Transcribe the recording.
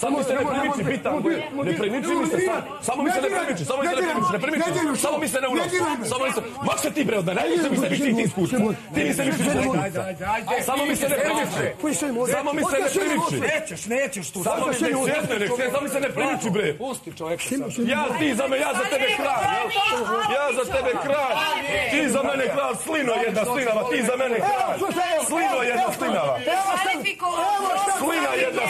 Samo mi se ne primiči, pitam. Ne primiči mi se, samo mi se ne primiči, samo mi se ne primiči, ne primiči. Samo mi se ne ulazi. Samo mi se... Mak se ti bre od mene, mi se više ti iskustva. Ti mi se više iskustva. Samo mi se ne primiči. Samo mi se ne primiči. Nećeš, nećeš tu. Samo mi se ne primiči, samo mi se ne primiči bre. Pusti čovjeka sad. Ja ti za me, ja za tebe krav. Ja za tebe krav. Ti za mene krav, slino jedna slinava, ti za mene krav. Slino jedna slinava. Slina jedna.